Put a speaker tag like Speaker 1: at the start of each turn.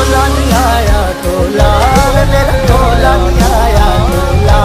Speaker 1: Hola.